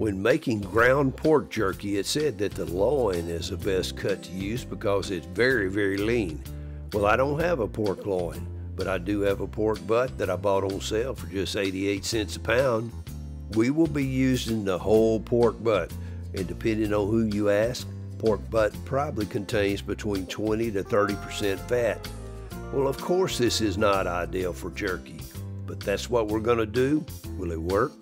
When making ground pork jerky, it said that the loin is the best cut to use because it's very, very lean. Well, I don't have a pork loin, but I do have a pork butt that I bought on sale for just 88 cents a pound. We will be using the whole pork butt, and depending on who you ask, pork butt probably contains between 20 to 30% fat. Well, of course, this is not ideal for jerky, but that's what we're going to do. Will it work?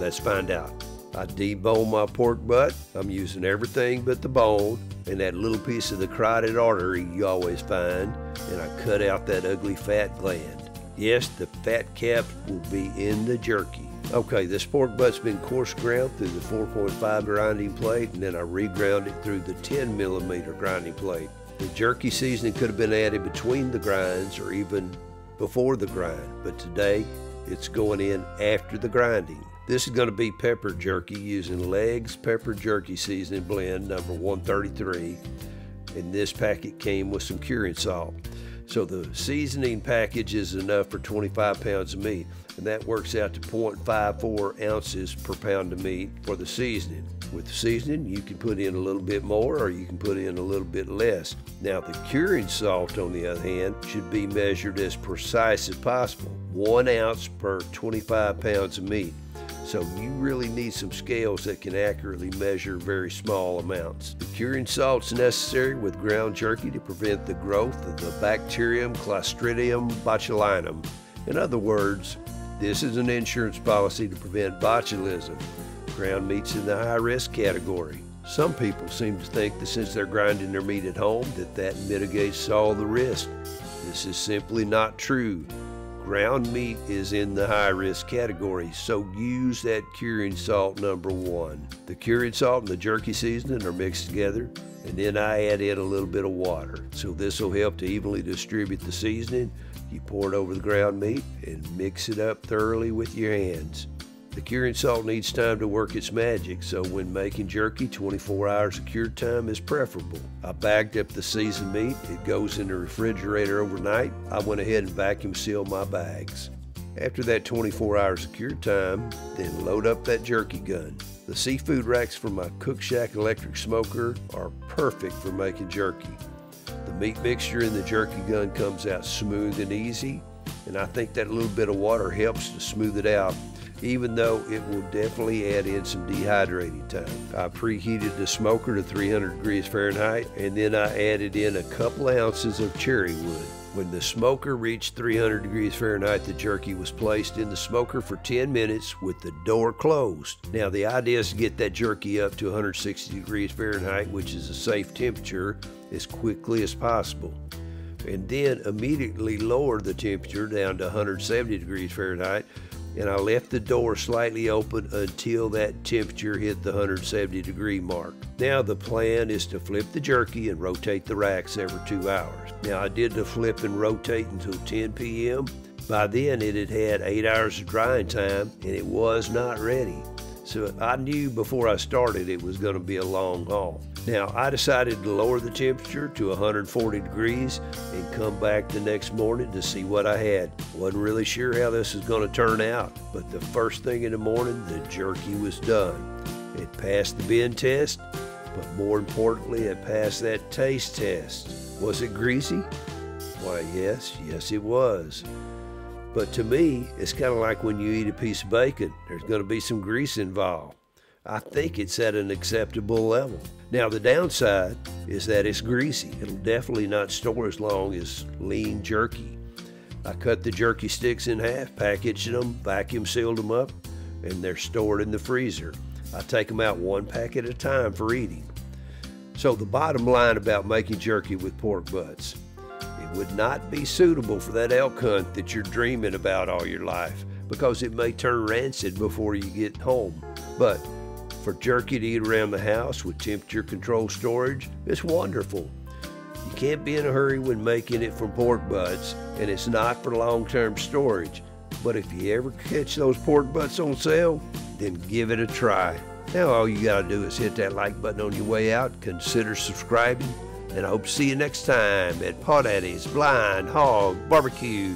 Let's find out. I debone my pork butt. I'm using everything but the bone and that little piece of the carotid artery you always find, and I cut out that ugly fat gland. Yes, the fat cap will be in the jerky. Okay, this pork butt's been coarse ground through the 4.5 grinding plate, and then I reground it through the 10 millimeter grinding plate. The jerky seasoning could have been added between the grinds or even before the grind, but today it's going in after the grinding. This is going to be pepper jerky using Legg's Pepper Jerky Seasoning Blend number 133. And this packet came with some curing salt. So the seasoning package is enough for 25 pounds of meat, and that works out to 0.54 ounces per pound of meat for the seasoning. With the seasoning, you can put in a little bit more or you can put in a little bit less. Now, the curing salt, on the other hand, should be measured as precise as possible one ounce per 25 pounds of meat. So you really need some scales that can accurately measure very small amounts. The curing salt's necessary with ground jerky to prevent the growth of the bacterium Clostridium botulinum. In other words, this is an insurance policy to prevent botulism. Ground meat's in the high risk category. Some people seem to think that since they're grinding their meat at home that that mitigates all the risk. This is simply not true. Ground meat is in the high risk category, so use that curing salt number one. The curing salt and the jerky seasoning are mixed together, and then I add in a little bit of water. So this will help to evenly distribute the seasoning. You pour it over the ground meat and mix it up thoroughly with your hands. The curing salt needs time to work its magic, so when making jerky, 24 hours of cure time is preferable. I bagged up the seasoned meat. It goes in the refrigerator overnight. I went ahead and vacuum sealed my bags. After that 24 hours of cure time, then load up that jerky gun. The seafood racks from my Cookshack electric smoker are perfect for making jerky. The meat mixture in the jerky gun comes out smooth and easy, and I think that little bit of water helps to smooth it out even though it will definitely add in some dehydrating time. I preheated the smoker to 300 degrees Fahrenheit and then I added in a couple ounces of cherry wood. When the smoker reached 300 degrees Fahrenheit, the jerky was placed in the smoker for 10 minutes with the door closed. Now, the idea is to get that jerky up to 160 degrees Fahrenheit, which is a safe temperature, as quickly as possible. And then immediately lower the temperature down to 170 degrees Fahrenheit and I left the door slightly open until that temperature hit the 170 degree mark. Now the plan is to flip the jerky and rotate the racks every two hours. Now I did the flip and rotate until 10 p.m. By then it had had eight hours of drying time and it was not ready. So I knew before I started it was going to be a long haul. Now, I decided to lower the temperature to 140 degrees and come back the next morning to see what I had. Wasn't really sure how this was going to turn out, but the first thing in the morning, the jerky was done. It passed the bend test, but more importantly, it passed that taste test. Was it greasy? Why, yes, yes, it was. But to me, it's kind of like when you eat a piece of bacon, there's going to be some grease involved. I think it's at an acceptable level. Now, the downside is that it's greasy. It'll definitely not store as long as lean jerky. I cut the jerky sticks in half, packaged them, vacuum sealed them up, and they're stored in the freezer. I take them out one pack at a time for eating. So, the bottom line about making jerky with pork butts it would not be suitable for that elk hunt that you're dreaming about all your life because it may turn rancid before you get home. But for jerky to eat around the house with temperature controlled storage, it's wonderful. You can't be in a hurry when making it from pork butts, and it's not for long term storage. But if you ever catch those pork butts on sale, then give it a try. Now, all you got to do is hit that like button on your way out, consider subscribing, and I hope to see you next time at Paw Daddy's BlindHawg Barbecue.